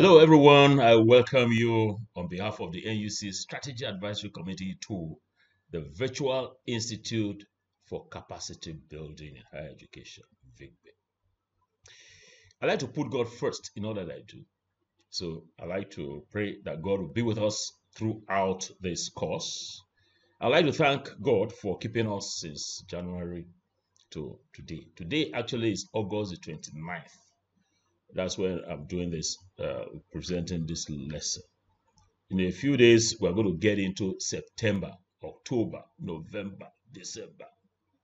Hello, everyone. I welcome you on behalf of the NUC Strategy Advisory Committee to the Virtual Institute for Capacity Building in Higher Education, VICBE. I like to put God first in all that I do. So I like to pray that God will be with us throughout this course. I'd like to thank God for keeping us since January to today. Today actually is August the 29th that's when I'm doing this, uh, presenting this lesson. In a few days, we're going to get into September, October, November, December.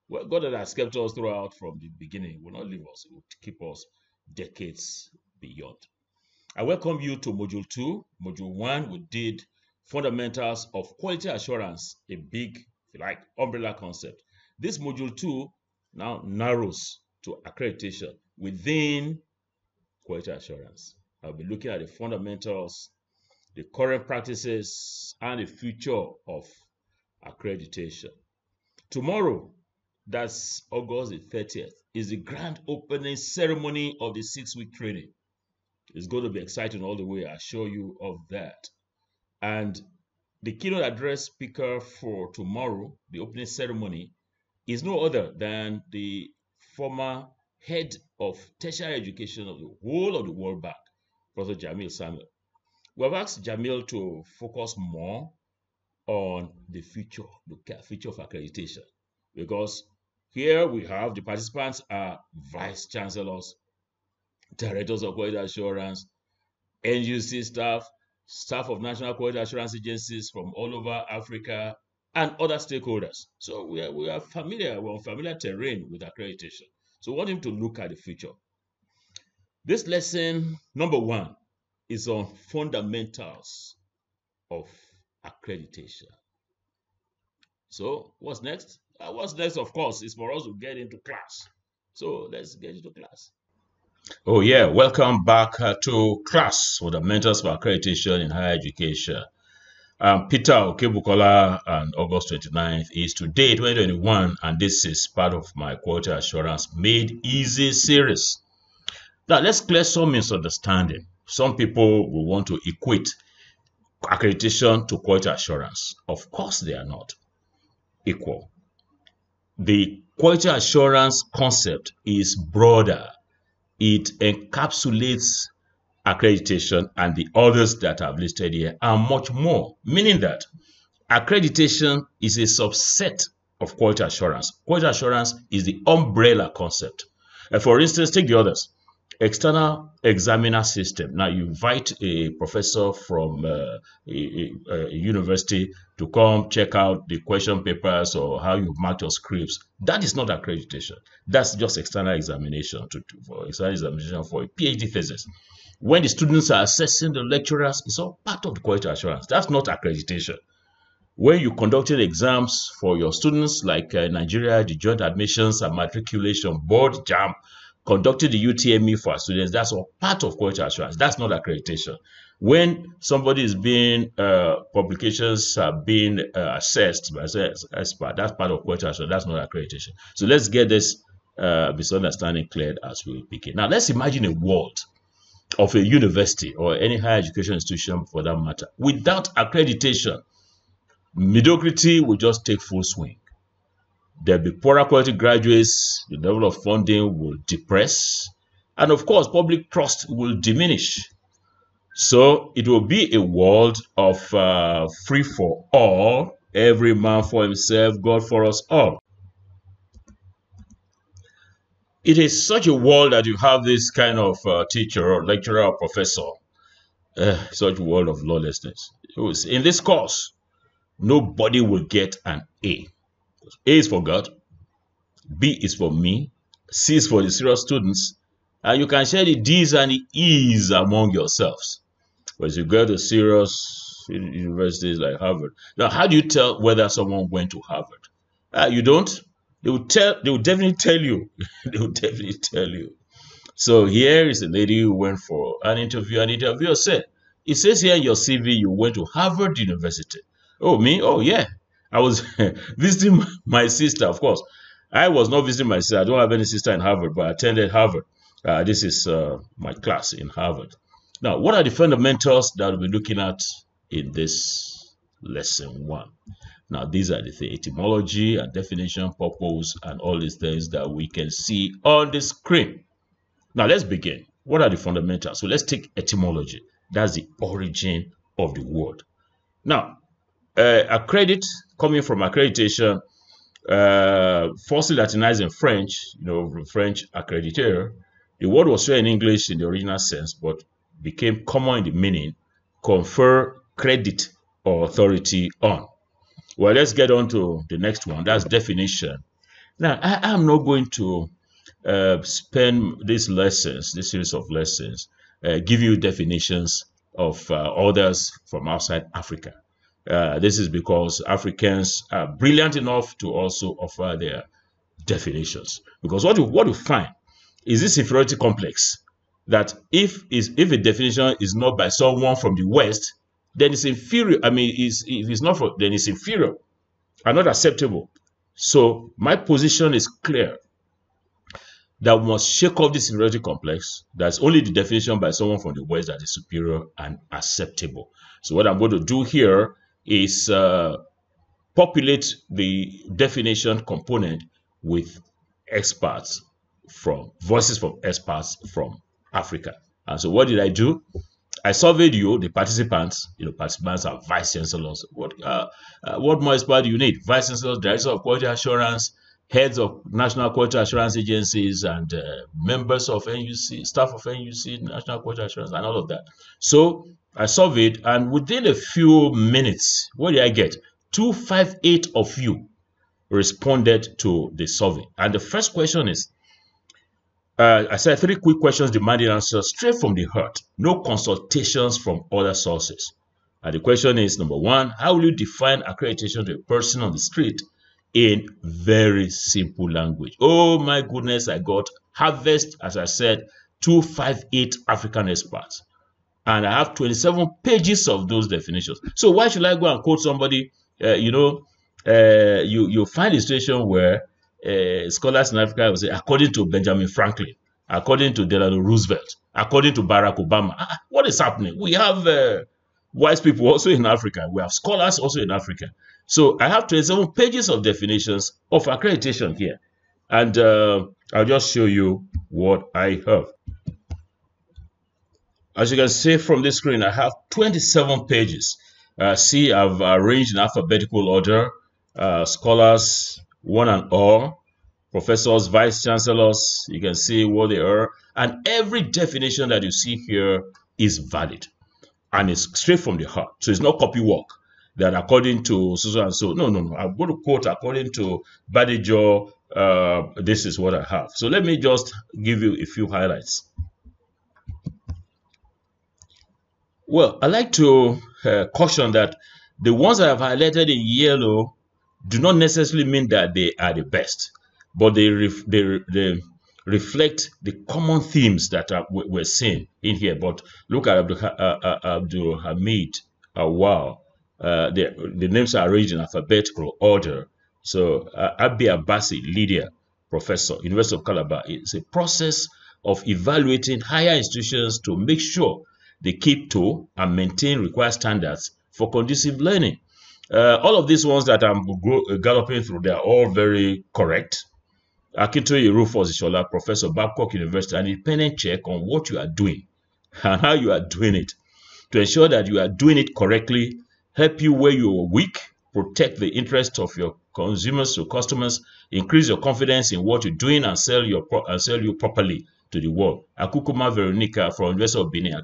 Well, God has kept us throughout from the beginning will not leave us, He will keep us decades beyond. I welcome you to Module 2. Module 1, we did Fundamentals of Quality Assurance, a big, if you like, umbrella concept. This Module 2 now narrows to accreditation within quality assurance. I'll be looking at the fundamentals, the current practices, and the future of accreditation. Tomorrow, that's August the 30th, is the grand opening ceremony of the six week training. It's going to be exciting all the way, I assure you of that. And the keynote address speaker for tomorrow, the opening ceremony, is no other than the former head of tertiary education of the whole of the World Bank, Professor Jamil Salmi. We have asked Jamil to focus more on the future, the future of accreditation, because here we have the participants are vice chancellors, directors of quality assurance, NUC staff, staff of national quality assurance agencies from all over Africa, and other stakeholders. So we are, we are familiar, we're on familiar terrain with accreditation. So I want him to look at the future. This lesson, number one, is on fundamentals of accreditation. So what's next? Uh, what's next, of course, is for us to get into class. So let's get into class. Oh yeah, welcome back uh, to class, Fundamentals for Accreditation in Higher Education. Um, Peter Okebukola and August 29th is today, 2021, and this is part of my quality assurance made easy series. Now, let's clear some misunderstanding. Some people will want to equate accreditation to quality assurance. Of course, they are not equal. The quality assurance concept is broader. It encapsulates accreditation and the others that I've listed here are much more, meaning that accreditation is a subset of quality assurance. Quality assurance is the umbrella concept. Uh, for instance, take the others. External examiner system. Now, you invite a professor from uh, a, a, university to come check out the question papers or how you marked your scripts. That is not accreditation. That's just external examination to, to for external examination for a PhD thesis when the students are assessing the lecturers, it's all part of the quality assurance. That's not accreditation. When you conducted exams for your students, like uh, Nigeria, the Joint Admissions and Matriculation Board, JAMB, conducted the UTME for students, that's all part of quality assurance. That's not accreditation. When somebody is being, uh, publications are being uh, assessed by expert, that's part of quality assurance. That's not accreditation. So let's get this uh, misunderstanding cleared as we begin. Now, let's imagine a world of a university or any higher education institution for that matter. Without accreditation, mediocrity will just take full swing. There'll be poorer quality graduates, the level of funding will depress, and of course, public trust will diminish. So it will be a world of uh, free for all, every man for himself, God for us all it is such a world that you have this kind of uh, teacher or lecturer or professor, uh, such world of lawlessness. In this course, nobody will get an A. A is for God, B is for me, C is for the serious students, and you can share the D's and the E's among yourselves. But you go to serious universities like Harvard, now how do you tell whether someone went to Harvard? Uh, you don't they will tell they will definitely tell you. They will definitely tell you. So here is a lady who went for an interview. And interviewer said it says here in your cv you went to harvard university. Oh me? Oh yeah. I was visiting my sister of course. I was not visiting my sister. I don't have any sister in harvard but i attended harvard. Uh, this is uh, my class in harvard. Now, what are the fundamentals that we'll be looking at in this lesson one? Now, these are the etymology and definition, purpose, and all these things that we can see on the screen. Now, let's begin. What are the fundamentals? So let's take etymology. That's the origin of the word. Now, uh, accredit coming from accreditation, uh, falsely Latinized in French, you know, French accrediteur. The word was there in English in the original sense, but became common in the meaning confer credit or authority on. Well, let's get on to the next one. That's definition. Now, I am not going to uh, spend these lessons, this series of lessons, uh, give you definitions of uh, others from outside Africa. Uh, this is because Africans are brilliant enough to also offer their definitions. Because what you, what you find is this inferiority complex that if is if a definition is not by someone from the West, then it's inferior. I mean, is if it's not for then it's inferior and not acceptable. So my position is clear that we must shake off this inferiority complex. That's only the definition by someone from the West that is superior and acceptable. So what I'm going to do here is uh, populate the definition component with experts from voices from experts from Africa. And so what did I do? I surveyed you, the participants. You know, participants are vice chancellors. What uh, uh, what more expert do you need? Vice chancellors, directors of quality assurance, heads of national quality assurance agencies, and uh, members of NUC, staff of NUC, national quality assurance, and all of that. So I surveyed, and within a few minutes, what did I get? 258 of you responded to the survey. And the first question is uh, I said three quick questions demanding answers straight from the heart, no consultations from other sources. And the question is number one, how will you define accreditation to a person on the street in very simple language? Oh my goodness, I got harvest, as I said, 258 African experts and I have 27 pages of those definitions. So why should I go and quote somebody? Uh, you know, uh, you you find a situation where uh, scholars in Africa will say, according to Benjamin Franklin, according to Delano Roosevelt, according to Barack Obama, ah, what is happening? We have uh, wise people also in Africa. We have scholars also in Africa. So I have 27 pages of definitions of accreditation here. And uh, I'll just show you what I have. As you can see from this screen, I have 27 pages. Uh, see, I've arranged in alphabetical order, scholars, one and all, professors, vice chancellors, you can see what they are. And every definition that you see here is valid. And it's straight from the heart. So it's not copy work that according to so, and so. No, no, no. I'm going to quote according to Badejo, uh, this is what I have. So let me just give you a few highlights. Well, I like to uh, caution that the ones I have highlighted in yellow do not necessarily mean that they are the best, but they ref they, they reflect the common themes that are, we're seeing in here. But look at Abdul, uh, uh, Abdul Hamid Wow. Uh, the, the names are arranged in alphabetical order. So uh, Abi Lydia, professor, University of Calabar. It's a process of evaluating higher institutions to make sure they keep to and maintain required standards for conducive learning. Uh, all of these ones that I'm galloping through, they are all very correct. Akintoye Rufus Ishola, Professor Babcock University, an independent check on what you are doing and how you are doing it to ensure that you are doing it correctly, help you where you are weak, protect the interests of your consumers, your customers, increase your confidence in what you're doing and sell your and sell you properly to the world. Akukuma Veronica from University of Benin.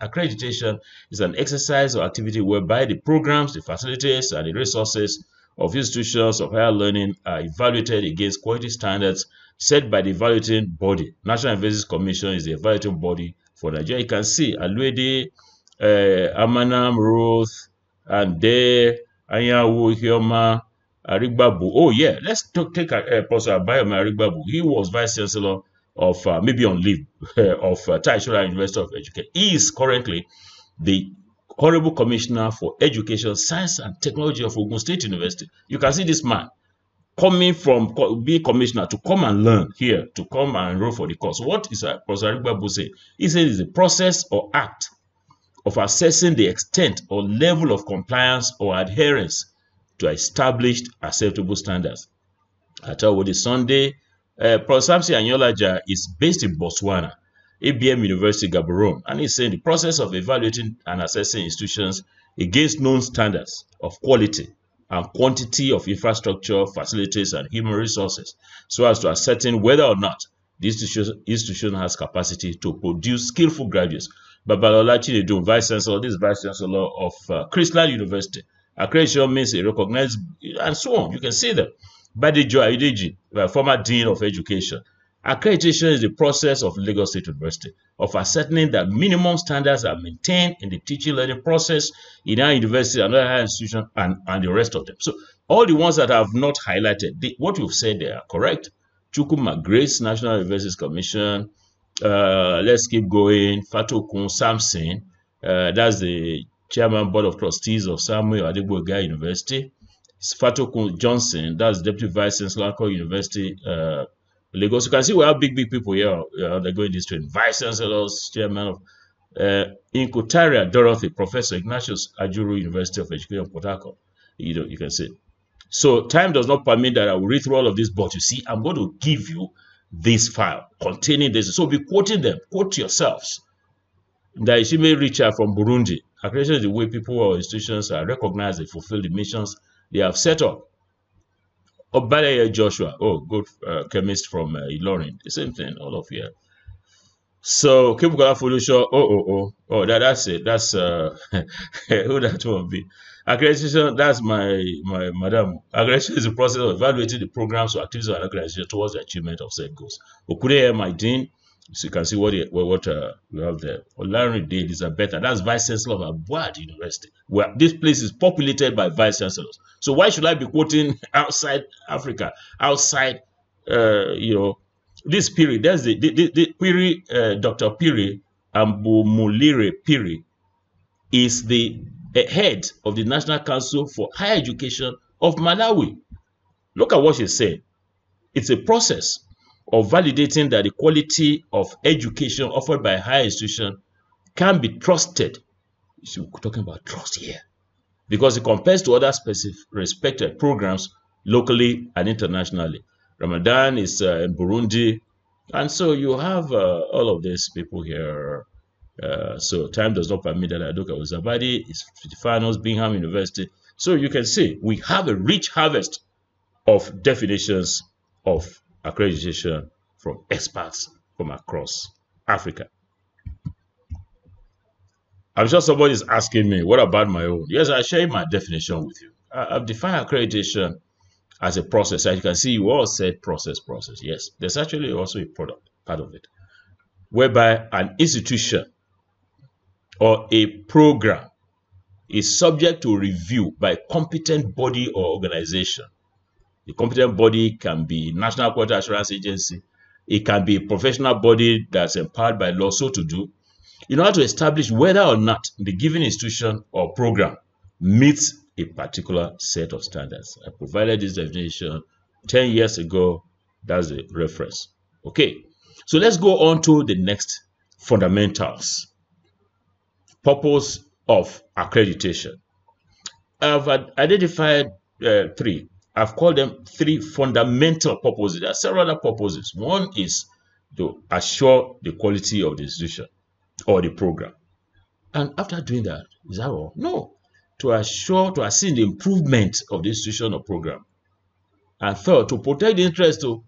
Accreditation is an exercise or activity whereby the programs, the facilities, and the resources of institutions of higher learning are evaluated against quality standards set by the evaluating body. National Universities Commission is the evaluating body for Nigeria. You can see Aluede, uh, Amanam, Ruth, and De, Anyawu, Hioma, Arigbabu. Oh, yeah, let's talk, take a, uh, Professor Abayomi Arigbabu. He was Vice Chancellor of uh, maybe on leave of uh, Tai University of Education. He is currently the Honorable Commissioner for Education, Science and Technology of Ogun State University. You can see this man coming from being commissioner to come and learn here, to come and enroll for the course. What is uh, Professor Arigbabu say? He says it's a process or act of assessing the extent or level of compliance or adherence to established acceptable standards. The Sunday, uh, Samson Anyolaja is based in Botswana, ABM University, Gaborone, and he's saying the process of evaluating and assessing institutions against known standards of quality and quantity of infrastructure, facilities, and human resources so as to ascertain whether or not the institution, institution has capacity to produce skillful graduates. Babalola Chinedu, Vice Chancellor, this is Vice Chancellor of uh, Chrisland University. Accreditation means a recognized, and so on. You can see them. Badejo Adeji, uh, former Dean of Education. Accreditation is the process of Lagos State University of ascertaining that minimum standards are maintained in the teaching learning process in our university and other institutions and, and the rest of them. So all the ones that I have not highlighted, what you've said they are correct. Chukuma Grace, National Universities Commission. Uh, let's keep going. Fatokun Samson, uh, that's the chairman board of trustees of Samuel Adegboyega University. Fatokun Johnson, that's deputy vice chancellor University. Uh, Lagos. You can see we have big, big people here uh, undergoing this training. Vice Chancellors, Chairman of uh, Inkotaria Dorothy, Professor Ignatius Ajuru, University of Education, Port Harcourt. You know, you can see. So time does not permit that I will read through all of this, but you see, I'm going to give you this file containing this. So be quoting them. Quote yourselves. Daishime Richard from Burundi. Accreditation is the way people or institutions are recognized and fulfill the missions they have set up. Obadaya Joshua, oh, good uh, chemist from uh, Ilorin, the same thing, all of you. So, Kibukola Folusho, oh, oh, oh, oh, that, that's it. That's uh, who that one be. Accreditation, that's my my madam. Accreditation is the process of evaluating the programs or activities of an organization towards the achievement of set goals. Okude, my dean, so you can see what what, what uh, we have there. Olarinde Elizabeth, that's Vice Chancellor of Abuad University. Where this place is populated by Vice Chancellors. So why should I be quoting outside Africa, outside, uh, you know, this period? There's the, the, the, the Phiri, uh, Dr. Phiri Ambumulire Phiri is the head of the National Council for Higher Education of Malawi. Look at what she's saying. It's a process of validating that the quality of education offered by higher institution can be trusted. We're talking about trust here. Because it compares to other specific respected programs locally and internationally. Ramadan is uh, in Burundi. And so you have uh, all of these people here. Uh, so time does not permit that I look at Zabadi, is Finals, Bingham University. So you can see we have a rich harvest of definitions of accreditation from experts from across Africa. I'm sure somebody is asking me, what about my own? Yes, I share my definition with you. I've defined accreditation as a process. As you can see, you all said process, process. Yes, there's actually also a product, part of it, whereby an institution or a program is subject to review by a competent body or organization the competent body can be National Quality Assurance Agency. It can be a professional body that's empowered by law so to do in order to establish whether or not the given institution or program meets a particular set of standards. I provided this definition 10 years ago. That's the reference. Okay, so let's go on to the next fundamentals. Purpose of accreditation. I've identified uh, three. I've called them three fundamental purposes. There are several other purposes. One is to assure the quality of the institution or the program. And after doing that, is that all? No. To assure, to assist the improvement of the institution or program. And third, to protect the interest of,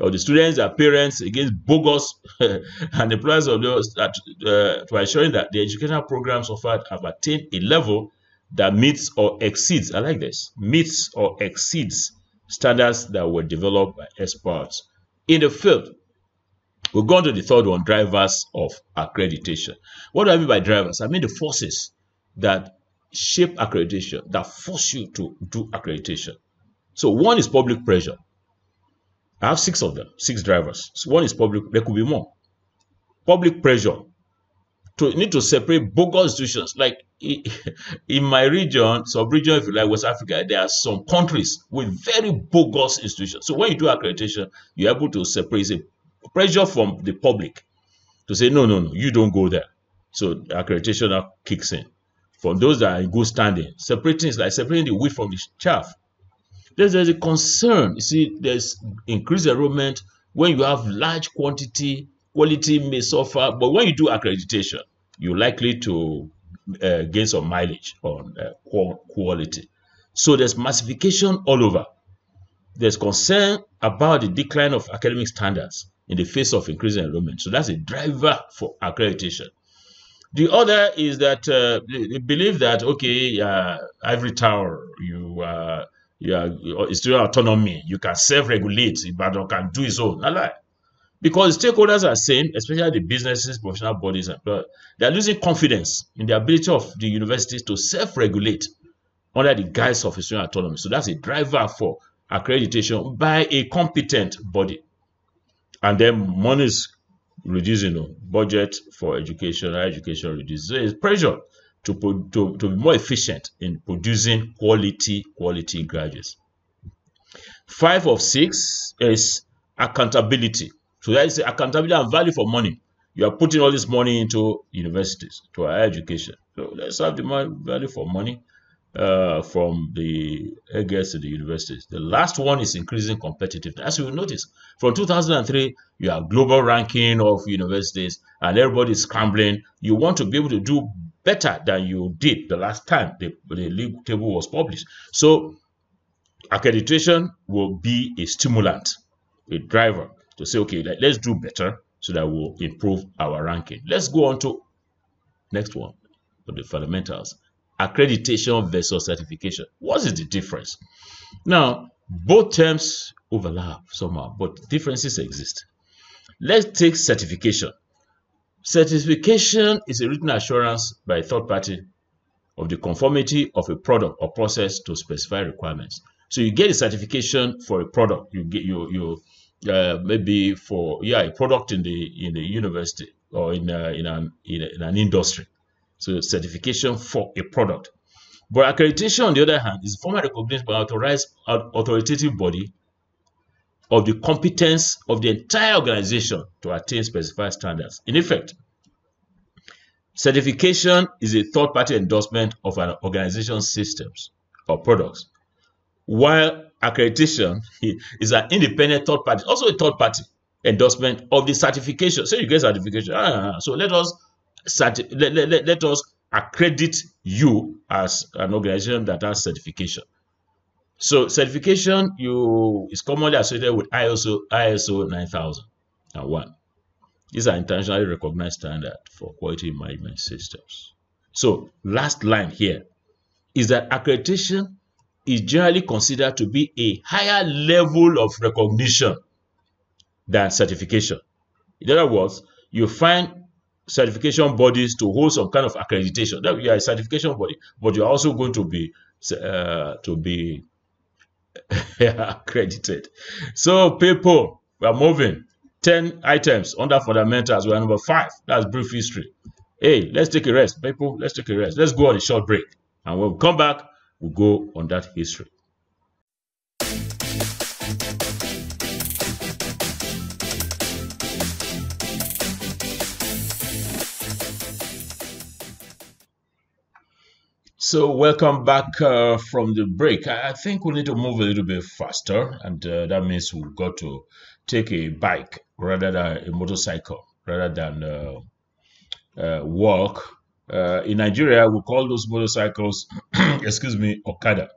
of the students and parents against bogus and the plans of those that, uh, to ensuring that the educational programs offered have attained a level that meets or exceeds, I like this, meets or exceeds standards that were developed by experts in the field. We'll go on to the third one, drivers of accreditation. What do I mean by drivers? I mean the forces that shape accreditation, that force you to do accreditation. So one is public pressure. I have six of them, six drivers. So one is public, there could be more. Public pressure to need to separate bogus institutions. Like in my region, sub-region, if you like, West Africa, there are some countries with very bogus institutions. So when you do accreditation, you're able to separate pressure from the public to say, no, no, no, you don't go there. So accreditation now kicks in. For those that are in good standing, separating is like separating the wheat from the chaff. There's, there's a concern. You see, there's increased enrollment when you have large quantity, quality may suffer. But when you do accreditation, you're likely to uh, gain some mileage on uh, quality. So there's massification all over. There's concern about the decline of academic standards in the face of increasing enrollment. So that's a driver for accreditation. The other is that uh, they believe that okay, uh, ivory tower, you you are it's your autonomy, you can self-regulate, but you can do its own. Not lie. Because stakeholders are saying, especially the businesses, professional bodies, they are losing confidence in the ability of the universities to self-regulate under the guise of student autonomy. So that's a driver for accreditation by a competent body. And then money is reducing you know, budget for education, education reduces. So it's pressure to, to, to be more efficient in producing quality, quality graduates. Five of six is accountability. So that is accountability and value for money. You are putting all this money into universities, to higher education. So let's have the value for money uh, from the heads to the universities. The last one is increasing competitiveness. As you will notice, from 2003, you have global ranking of universities and everybody is scrambling. You want to be able to do better than you did the last time the, the league table was published. So accreditation will be a stimulant, a driver to say, okay, let's do better so that we'll improve our ranking. Let's go on to next one for the fundamentals accreditation versus certification. What is the difference? Now, both terms overlap somehow, but differences exist. Let's take certification. Certification is a written assurance by a third party of the conformity of a product or process to specified requirements. So you get a certification for a product. You get you you uh, maybe for yeah a product in the in the university or in uh, in an in, a, in an industry. So certification for a product. But accreditation, on the other hand, is formal recognition by authorized authoritative body of the competence of the entire organization to attain specified standards. In effect, certification is a third-party endorsement of an organization's systems or products, while accreditation is an independent third party, also a third party endorsement of the certification. So you get certification. Ah, so let us let, let, let us accredit you as an organization that has certification. So certification you is commonly associated with ISO ISO 9001. These are internationally recognized standard for quality management systems. So last line here is that accreditation is generally considered to be a higher level of recognition than certification. In other words, you find certification bodies to hold some kind of accreditation. That you are a certification body, but you are also going to be uh, to be accredited. So people, we are moving. 10 items under fundamentals. We are number five. That's brief history. Hey, let's take a rest. People, let's take a rest. Let's go on a short break. And when we come back, we'll go on that history. So welcome back uh, from the break. I think we need to move a little bit faster, and uh, that means we've got to take a bike rather than a motorcycle, rather than uh, uh walk. Uh, in Nigeria, we call those motorcycles, excuse me, Okada.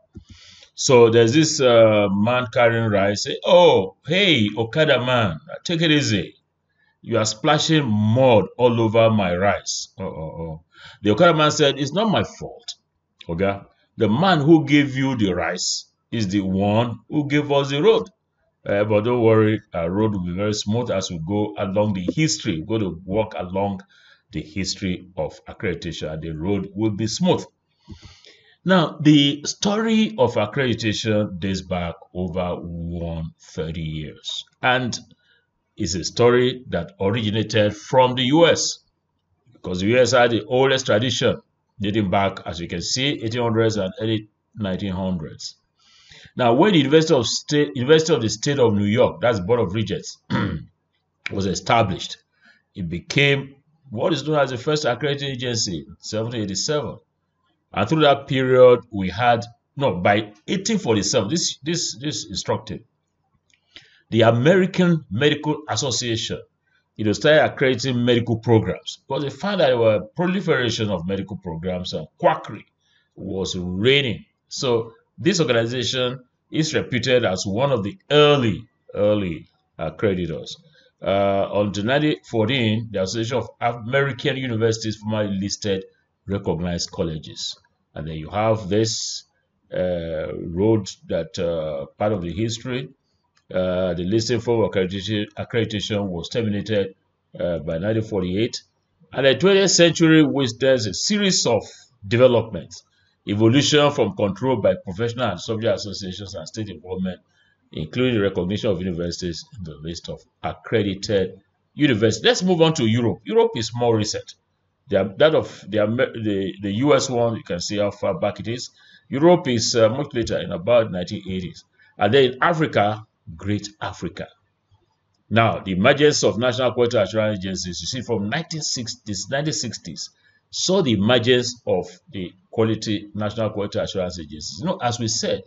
So there's this uh, man carrying rice. Say, "Oh, hey, Okada man, take it easy. You are splashing mud all over my rice." Oh, oh, oh. The Okada man said, "It's not my fault." Okay? The man who gave you the rice is the one who gave us the road. Uh, but don't worry, our road will be very smooth as we go along the history. We're going to walk along the history of accreditation, and the road will be smooth. Now, the story of accreditation dates back over 130 years, and is a story that originated from the US because the US had the oldest tradition dating back, as you can see, 1800s and early 1900s. Now, when the University of, State, University of the State of New York, that's Board of Regents, was established, it became what is known as the first accrediting agency, 1787. And through that period, we had no by 1847. This this this instructive. The American Medical Association, you know, started accrediting medical programs because they found that there were proliferation of medical programs and quackery was reigning. So this organization is reputed as one of the early early accreditors. Uh, on January 14, the Association of American Universities formally listed recognized colleges. And then you have this uh, road that uh, part of the history. Uh, the listing for accreditation, accreditation was terminated uh, by 1948. And the 20th century witnessed a series of developments, evolution from control by professional and subject associations and state involvement including the recognition of universities in the list of accredited universities. Let's move on to Europe. Europe is more recent. The, that of the, the, US one, you can see how far back it is. Europe is uh, much later, in about 1980s. And then Africa, Great Africa. Now, the emergence of national quality assurance agencies, you see, from 1960s, 1960s, saw the emergence of the quality national quality assurance agencies. You know, as we said,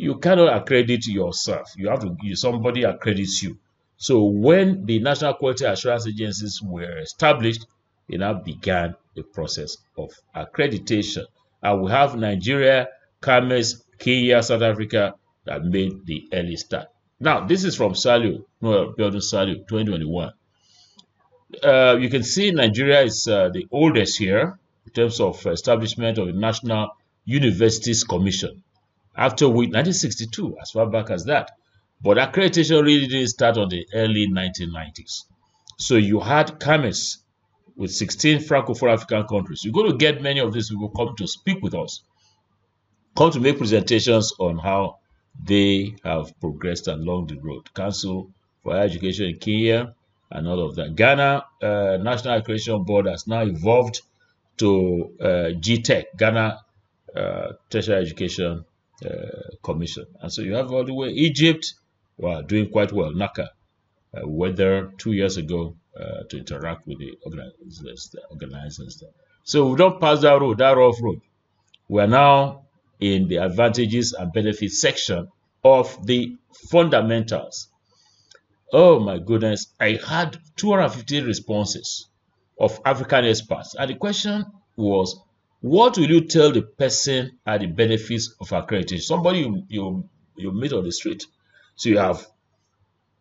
you cannot accredit yourself. You have to somebody accredits you. So when the national quality assurance agencies were established, it now began the process of accreditation. And we have Nigeria, CAMES, Kenya, South Africa that made the early start. Now, this is from SALU, no, Building SALU, 2021. Uh, you can see Nigeria is uh, the oldest here in terms of establishment of the National Universities Commission after which 1962, as far back as that. But accreditation really didn't start on the early 1990s. So you had CAMES with 16 Francophone African countries. You're going to get many of these people come to speak with us, come to make presentations on how they have progressed along the road. Council for Higher Education in Kenya and all of that. Ghana uh, National Accreditation Board has now evolved to uh, GTEC, Ghana uh, Tertiary Education commission. And so you have all the way Egypt, well, doing quite well. NACA, uh, went there two years ago uh, to interact with the organizers, the organizers there. So we don't pass that road, that rough road. We are now in the advantages and benefits section of the fundamentals. Oh my goodness, I had 250 responses of African experts. And the question was, what will you tell the person are the benefits of accreditation? Somebody you you, you meet on the street. So you have,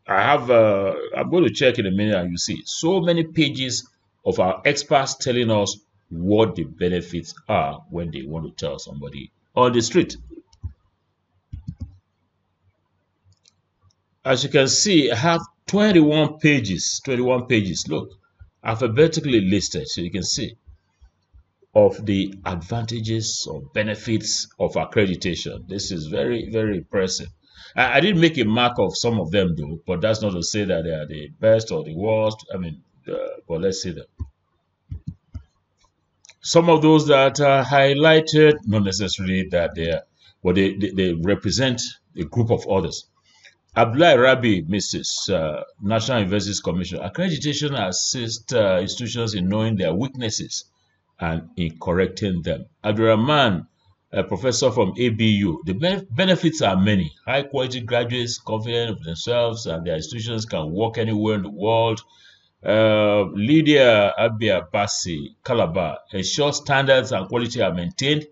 I have, uh, I'm going to check in a minute and you see so many pages of our experts telling us what the benefits are when they want to tell somebody on the street. As you can see, I have 21 pages, 21 pages. Look, alphabetically listed, so you can see of the advantages or benefits of accreditation. This is very, very impressive. I, I, didn't make a mark of some of them though, but that's not to say that they are the best or the worst. I mean, uh, but let's see them. Some of those that are highlighted, not necessarily that they are, but they, they, they represent a group of others. Abdullah Rabi, Mrs. Uh, National Universities Commission. Accreditation assists uh, institutions in knowing their weaknesses and in correcting them. Abdurrahman, a professor from ABU, the benefits are many. High quality graduates confident of themselves and their institutions can work anywhere in the world. Uh, Lydia Abia Basi, Calabar, ensure standards and quality are maintained,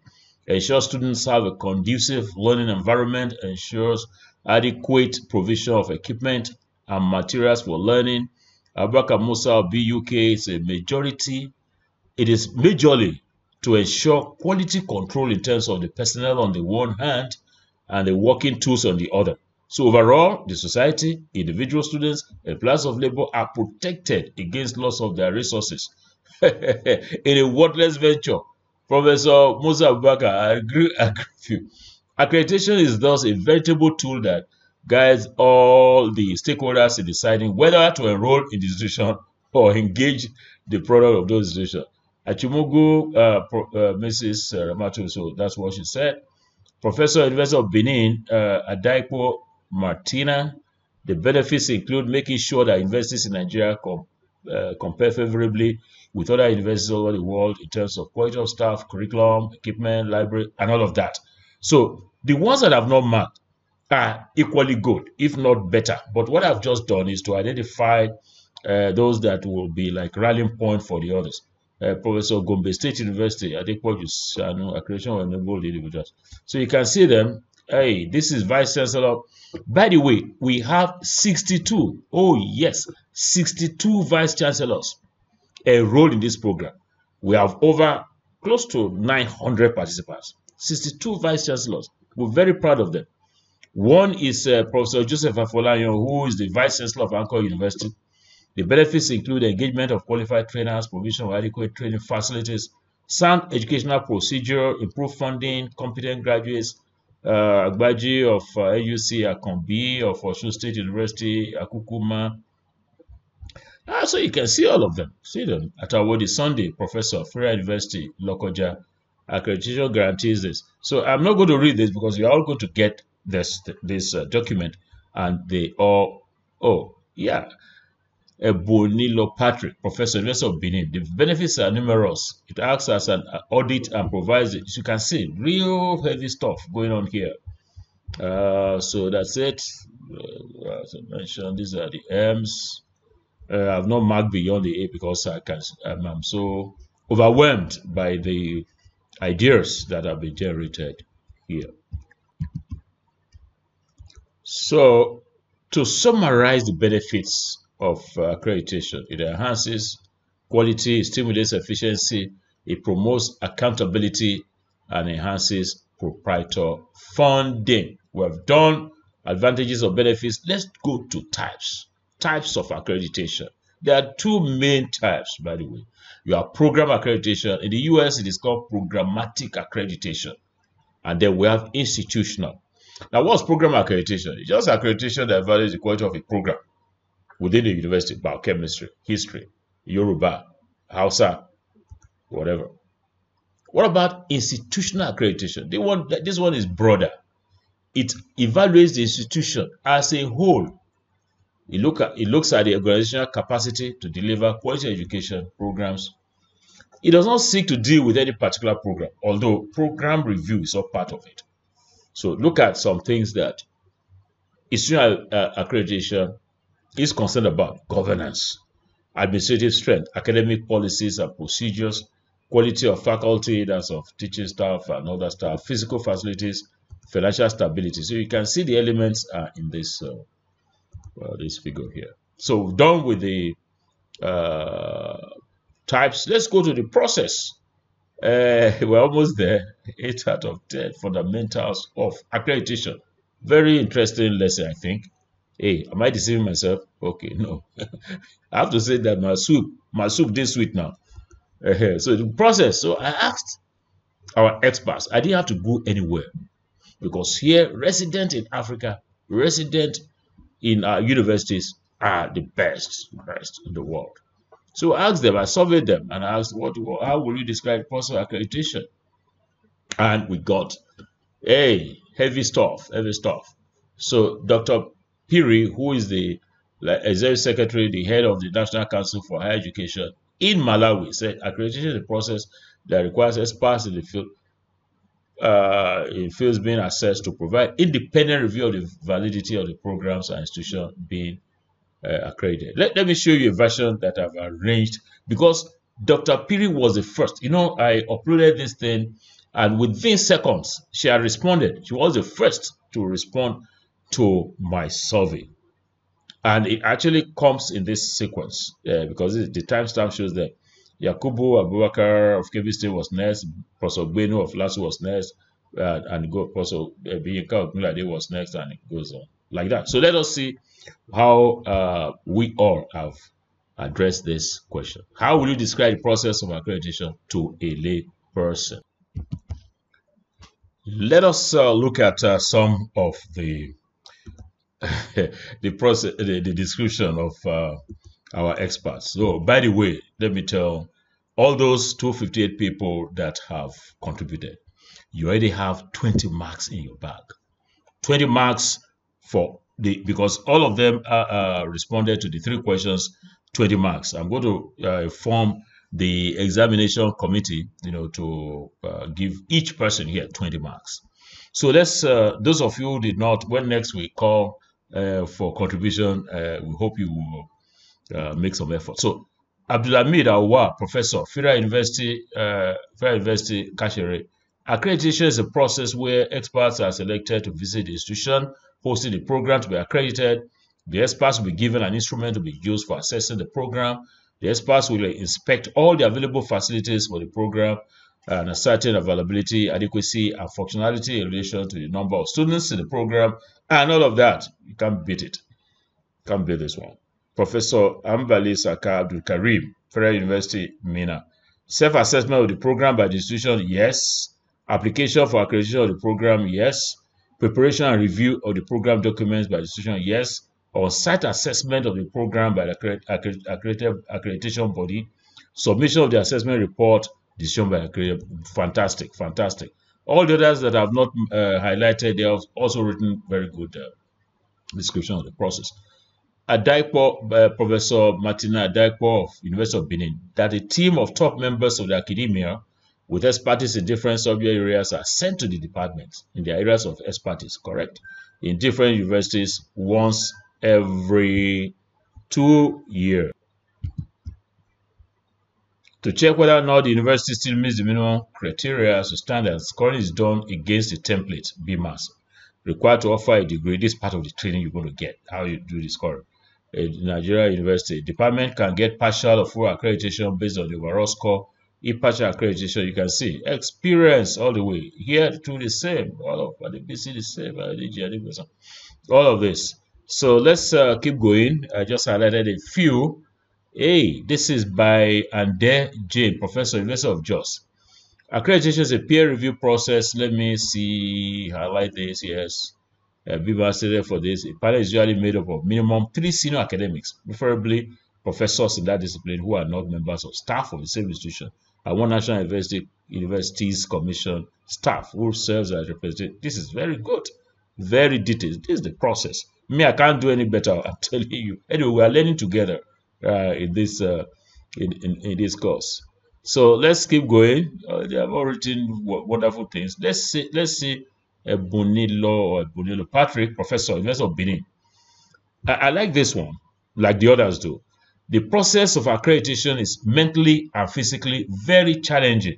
ensure students have a conducive learning environment, ensures adequate provision of equipment and materials for learning. Abaka Musa BUK is a majority it is majorly to ensure quality control in terms of the personnel on the one hand and the working tools on the other. So overall, the society, individual students, and of labor are protected against loss of their resources. in a worthless venture, Professor Musa Abubakar, I agree, agree with you. Accreditation is thus a veritable tool that guides all the stakeholders in deciding whether to enroll in the institution or engage the product of those institutions. Achimogu, uh, uh, Mrs. Uh, Ramatu, so that's what she said. Professor University of Benin, uh, Adaipo Martina, the benefits include making sure that universities in Nigeria com uh, compare favorably with other universities all over the world in terms of quality of staff, curriculum, equipment, library, and all of that. So the ones that I've not marked are equally good, if not better. But what I've just done is to identify uh, those that will be like rallying point for the others. Uh, Professor Gombe State University, I think what you know, accreditation of enabled individuals. So you can see them. Hey, this is Vice Chancellor. By the way, we have 62. Oh, yes, 62 Vice Chancellors enrolled in this program. We have over close to 900 participants, 62 Vice Chancellors. We're very proud of them. One is uh, Professor Joseph Afolayan, who is the Vice Chancellor of Anchor University. The benefits include engagement of qualified trainers, provision of adequate training facilities, sound educational procedure, improved funding, competent graduates, uh, of uh, AUC, Akombi of Osun State University, Akukuma. Ah, so you can see all of them. See them. At Awodi Sunday, Professor, Freya University, Lokoja. Accreditation guarantees this. So I'm not going to read this because you're all going to get this this uh, document and they all, oh, yeah. Ebonilo Patrick, Professor University of Benin. The benefits are numerous. It acts as an audit and provides. As you can see, real heavy stuff going on here. Uh, so that's it. Uh, as I mentioned, these are the M's. Uh, I've not marked beyond the A because I can. I'm, I'm so overwhelmed by the ideas that have been generated here. So, to summarize the benefits of uh, accreditation. It enhances quality, stimulates efficiency, it promotes accountability, and enhances proprietor funding. We have done advantages or benefits. Let's go to types. Types of accreditation. There are two main types, by the way. You have program accreditation. In the US, it is called programmatic accreditation. And then we have institutional. Now, what's program accreditation? It's just accreditation that values the quality of a program within the university, biochemistry, history, Yoruba, Hausa, whatever. What about institutional accreditation? This one is broader. It evaluates the institution as a whole. It, look at, it looks at the organizational capacity to deliver quality education programs. It does not seek to deal with any particular program, although program review is all part of it. So look at some things that institutional uh, accreditation is concerned about governance, administrative strength, academic policies and procedures, quality of faculty, that's of teaching staff and other staff, physical facilities, financial stability. So you can see the elements are in this uh, well, this figure here. So done with the uh, types. Let's go to the process. Uh, we're almost there. 8 out of 10 fundamentals of accreditation. Very interesting lesson, I think. Hey, am I deceiving myself? Okay, no. I have to say that my soup, my soup this sweet now. So the process. So I asked our experts. I didn't have to go anywhere because here, resident in Africa, resident in our universities are the best, best in the world. So I asked them. I surveyed them and I asked, "What? How will you describe process accreditation?" And we got, hey, heavy stuff, heavy stuff. So Dr. Phiri, who is the executive secretary, the head of the National Council for Higher Education in Malawi, said accreditation is a process that requires experts in the field uh, in fields being assessed to provide independent review of the validity of the programs and institutions being uh, accredited. Let, let me show you a version that I've arranged because Dr. Phiri was the first. You know, I uploaded this thing and within seconds, she had responded. She was the first to respond to my survey. And it actually comes in this sequence uh, because the timestamp shows that Yakubu Abubakar of Kebbi State was next, Professor Benu of LASU was next, uh, and go, Professor uh, Biyinka of Milade was next, and it goes on like that. So let us see how uh, we all have addressed this question. How will you describe the process of accreditation to a lay person? Let us uh, look at uh, some of the the process, the, the description of uh, our experts. So, by the way, let me tell all those 258 people that have contributed, you already have 20 marks in your bag. 20 marks for the because all of them uh, uh, responded to the three questions 20 marks. I'm going to uh, inform the examination committee, you know, to uh, give each person here 20 marks. So let's, uh, those of you did not, when next we call for contribution, uh, we hope you will uh, make some effort. So Abdulhamid Awa, professor, Federal University, uh, Federal University, Kashere. Accreditation is a process where experts are selected to visit the institution, hosting the program to be accredited. The experts will be given an instrument to be used for assessing the program. The experts will inspect all the available facilities for the program and ascertain availability, adequacy, and functionality in relation to the number of students in the program, and all of that. You can't beat it. You can't beat this one. Professor Ambali Saka Abdul Karim, Federal University, Minna. Self-assessment of the program by the institution, yes. Application for accreditation of the program, yes. Preparation and review of the program documents by the institution, yes. On-site assessment of the program by the accredited accreditation body. Submission of the assessment report, decision by the accredited. Fantastic, fantastic. All the others that I have not uh, highlighted, they have also written very good uh, description of the process. Adaipo, uh, Professor Martina Adaipo of University of Benin, that a team of top members of the academia with expertise in different subject areas are sent to the department in the areas of expertise, correct? In different universities once every two years to check whether or not the university still meets the minimum criteria to standards. Scoring is done against the template, BMAS, required to offer a degree. This part of the training you're going to get, how you do the scoring a Nigeria University. Department can get partial or full accreditation based on the overall score. If partial accreditation, you can see experience all the way. Here to the same, all of the BC the same, all of this. So let's uh, keep going. I just highlighted a few. Hey, this is by Ande Jane, Professor, University of Jos. Accreditation is a peer review process. Let me see, highlight this, yes uh, Biba stated for this, a panel is usually made up of minimum three senior academics, preferably professors in that discipline who are not members of staff of the same institution, and one National University Universities Commission staff who serves as representative. This is very good, very detailed. This is the process. Me, I can't do any better. I'm telling you. Anyway, we are learning together uh, in this uh, in, in, in this course. So let's keep going. Uh, they have all written wonderful things. Let's see. Let's see Ebonilo or Patrick, professor, University of Benin. I, I like this one, like the others do. The process of accreditation is mentally and physically very challenging.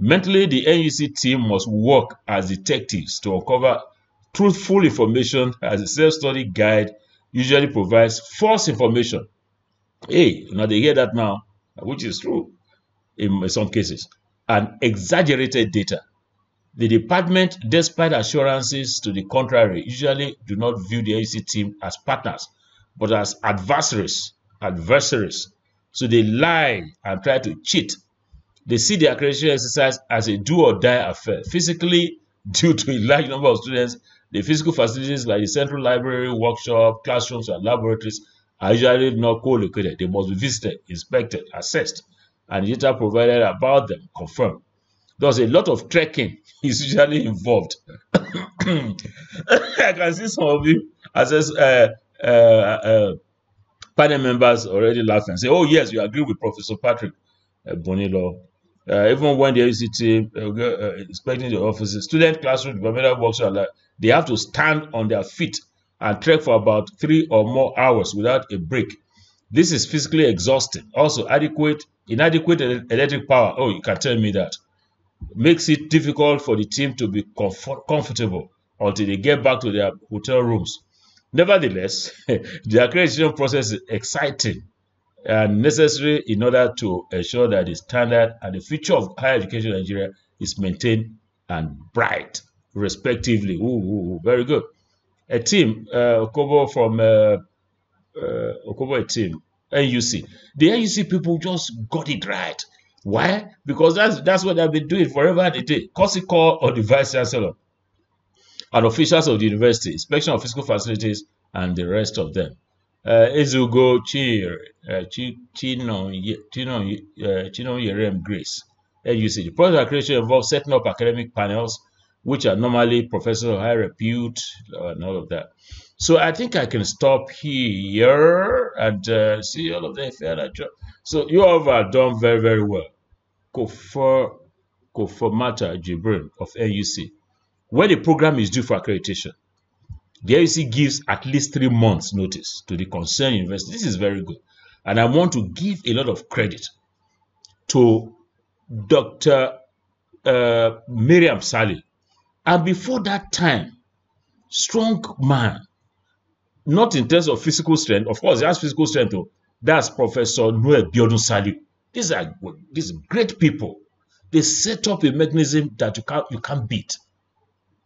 Mentally, the NUC team must work as detectives to uncover truthful information as a self-study guide usually provides false information. Hey, now they hear that now, which is true in some cases, and exaggerated data. The department, despite assurances to the contrary, usually do not view the AC team as partners, but as adversaries. Adversaries. So they lie and try to cheat. They see the accreditation exercise as a do or die affair. Physically, due to a large number of students, the physical facilities like the central library, workshop, classrooms, and laboratories are usually not co-located. They must be visited, inspected, assessed, and data provided about them confirmed. There's a lot of trekking is usually involved. I can see some of you as uh, uh, uh, panel members already laughing and say, "Oh yes, you agree with Professor Patrick uh, Bonillo." Uh, even when the ACT uh, uh, inspecting the offices, student classroom workshop, they have to stand on their feet and trek for about three or more hours without a break. This is physically exhausting. Also, adequate, inadequate electric power. Oh, you can tell me that makes it difficult for the team to be comfort comfortable until they get back to their hotel rooms. Nevertheless, the accreditation process is exciting and necessary in order to ensure that the standard and the future of higher education in Nigeria is maintained and bright, respectively. Ooh, ooh, ooh very good. A team, uh, Okobo from uh, uh, Okobo, team, NUC. The NUC people just got it right. Why? Because that's that's what they've been doing forever and a day. Call or the vice chancellor and officials of the university, inspection of physical facilities, and the rest of them. Uh, Ezugo Chino Chino Yerem Grace. NUC. The project creation involves setting up academic panels, which are normally professors of high repute and all of that. So I think I can stop here and uh, see all of the them. So you all have done very, very well. Kofor, Mata Jibrin of NUC. When the program is due for accreditation, the NUC gives at least three months notice to the concerned university. This is very good. And I want to give a lot of credit to Dr. Uh, Miriam Sali. And before that time, strong man, not in terms of physical strength. Of course, he has physical strength. Though. That's Professor Noel Biodun Sali. These are these great people. They set up a mechanism that you can't you can't beat.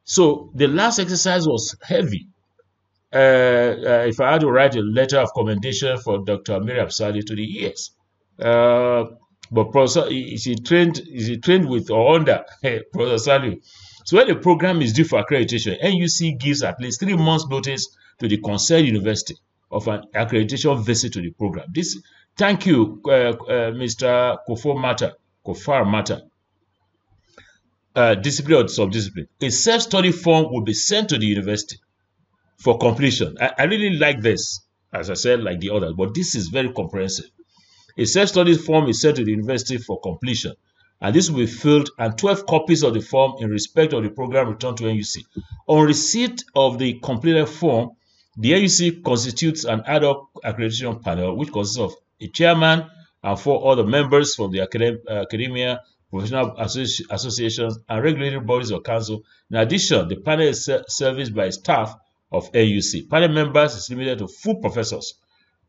So the last exercise was heavy. Uh, uh, if I had to write a letter of commendation for Dr. Miriam Sali to the ES, uh, but Professor is he trained is he trained with or under Professor Sali? So when the program is due for accreditation, NUC gives at least three months notice to the concerned university of an accreditation visit to the program. This, thank you, uh, uh, Mr. Kofo Mata, Kofar Mata. Uh, discipline or subdiscipline. A self-study form will be sent to the university for completion. I, I really like this, as I said, like the others, but this is very comprehensive. A self-study form is sent to the university for completion and this will be filled and 12 copies of the form in respect of the program returned to NUC. On receipt of the completed form, the NUC constitutes an ad hoc accreditation panel which consists of a chairman and four other members from the academ academia, professional associ associations, and regulatory bodies or council. In addition, the panel is serviced by staff of NUC. Panel members is limited to full professors.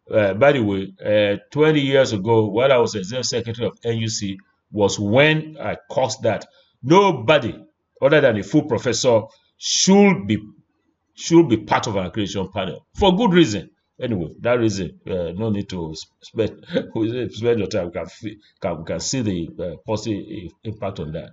Uh, by the way, uh, 20 years ago, while I was executive secretary of NUC, was when I caused that nobody other than a full professor should be should be part of an accreditation panel for good reason. Anyway, that reason, uh, no need to spend spend your time. We can, can, we can see the uh, positive impact on that.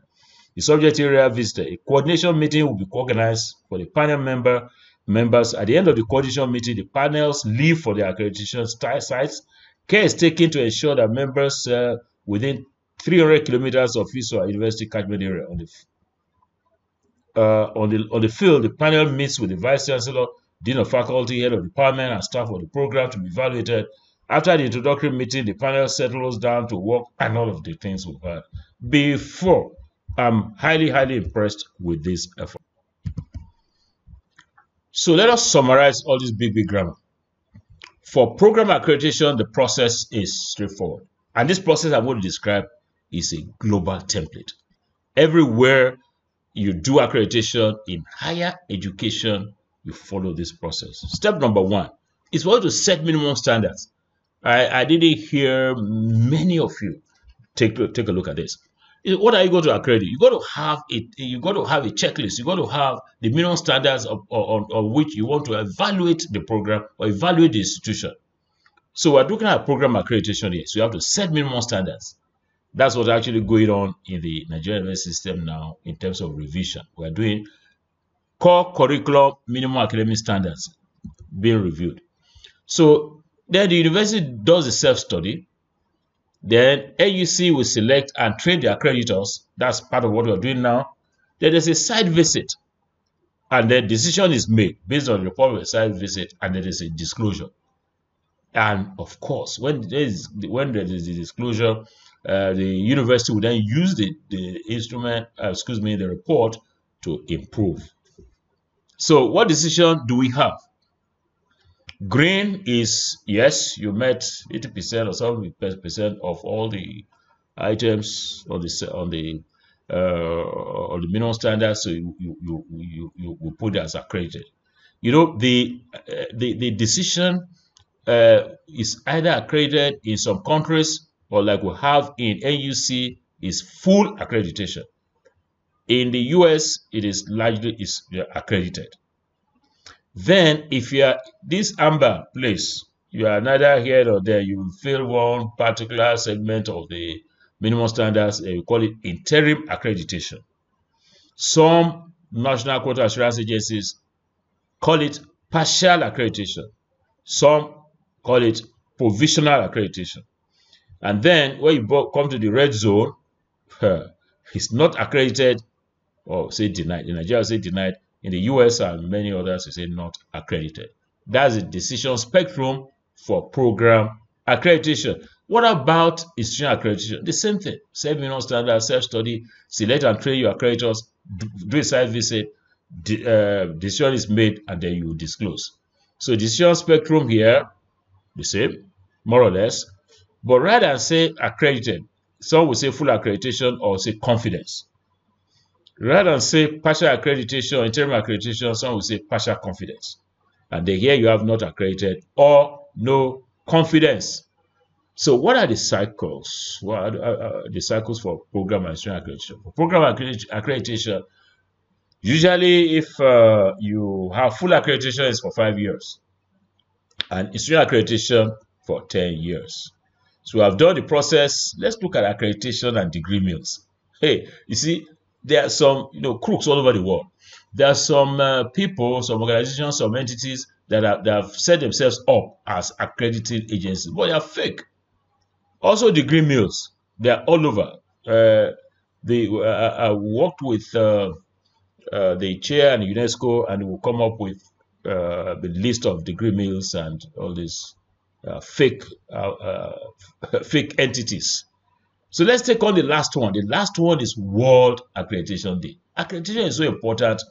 The subject area visitor, a coordination meeting will be organized for the panel member members. At the end of the coordination meeting, the panels leave for the accreditation sites. Care is taken to ensure that members uh, within 300 kilometers of Iswa University catchment area. On the, uh, on, the, on the field, the panel meets with the Vice Chancellor, Dean of Faculty, Head of Department, and staff of the program to be evaluated. After the introductory meeting, the panel settles down to work and all of the things we've had. Before, I'm highly, highly impressed with this effort. So let us summarize all this big, big grammar. For program accreditation, the process is straightforward. And this process I'm going to describe is a global template. Everywhere you do accreditation in higher education, you follow this process. Step number one is you to set minimum standards. I, I didn't hear many of you take, take a look at this. What are you going to accredit? You got to have it. You got to have a checklist. You got to have the minimum standards of, of which you want to evaluate the program or evaluate the institution. So we're looking at program accreditation here. So you have to set minimum standards. That's what's actually going on in the Nigerian system now in terms of revision. We're doing core curriculum minimum academic standards being reviewed. So then the university does a self-study. Then NUC will select and train the accreditors. That's part of what we're doing now. Then there's a site visit. And then decision is made based on the report of the site visit and there is a disclosure. And of course, when there is when there is a disclosure, uh, the university will then use the, the instrument, uh, excuse me, the report to improve. So what decision do we have? Green is, yes, you met 80% or 70% of all the items on the, on the, uh, on the minimum standards, so you, you, you, you, you put it as accredited. You know, the, uh, the, the decision uh, is either accredited in some countries or like we have in NUC is full accreditation. In the US, it is largely is accredited. Then, if you are this amber place, you are neither here nor there, you fill one particular segment of the minimum standards, and we call it interim accreditation. Some national quality assurance agencies call it partial accreditation. Some call it provisional accreditation. And then when you come to the red zone, it's not accredited or say denied. In Nigeria, say denied. In the US and many others, you say not accredited. That's the decision spectrum for program accreditation. What about institutional accreditation? The same thing. Self-minimum standard, self-study, select and train your accreditors, do a site visit, uh, decision is made, and then you disclose. So decision spectrum here, the same, more or less. But rather than say accredited, some will say full accreditation or say confidence. Rather than say partial accreditation or interim accreditation, some will say partial confidence. And then here you have not accredited or no confidence. So what are the cycles? What are uh, the cycles for program and accreditation? For program accreditation, usually if uh, you have full accreditation is for five years and institutional accreditation for 10 years. So I've done the process. Let's look at accreditation and degree mills. Hey, you see, there are some you know crooks all over the world. There are some uh, people, some organizations, some entities that have, that have set themselves up as accrediting agencies, but they are fake. Also, degree mills, they are all over. Uh, they uh, I worked with uh, uh, the CHEA and UNESCO, and we'll come up with uh, the list of degree mills and all these fake uh, uh, fake entities so let's take on the last one. The last one is World Accreditation Day. Accreditation is so important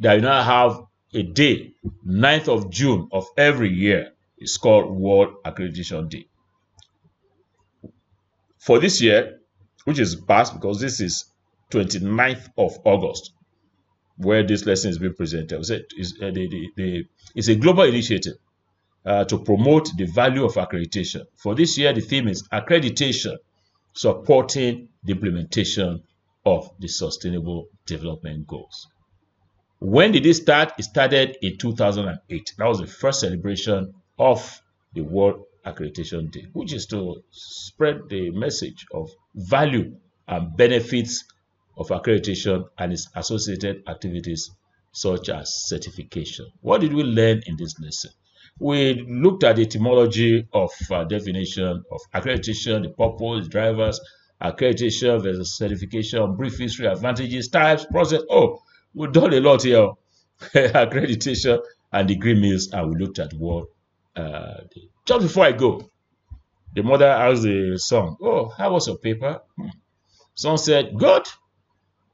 that you now have a day, 9th of June of every year. It's called World Accreditation Day. For this year, which is past because this is 29th of August, where this lesson is being presented. Uh, it's a global initiative uh, to promote the value of accreditation. For this year, the theme is accreditation supporting the implementation of the Sustainable Development Goals. When did it start? It started in 2008. That was the first celebration of the World Accreditation Day, which is to spread the message of value and benefits of accreditation and its associated activities such as certification. What did we learn in this lesson? We looked at the etymology of uh, definition of accreditation, the purpose, drivers, accreditation versus certification, brief history, advantages, types, process. Oh, we've done a lot here. accreditation and degree mills, and we looked at what. Uh, just before I go, the mother asked the son, "Oh, how was your paper?" Hmm. Son said, "Good,"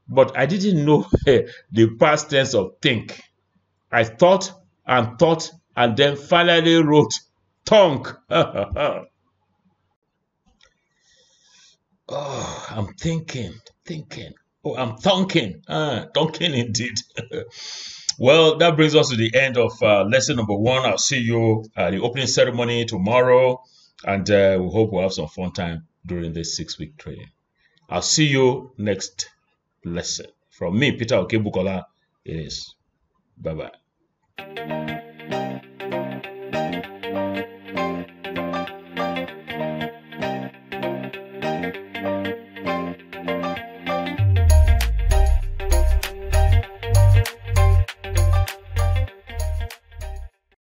but I didn't know the past tense of think. I thought and thought and then finally wrote tongue. oh, I'm thinking, thinking. Oh, I'm thinking. Ah, thinking indeed. well, that brings us to the end of uh, lesson number one. I'll see you at the opening ceremony tomorrow, and uh, we hope we'll have some fun time during this six week training. I'll see you next lesson. From me, Peter Okebukola, it is. Bye bye.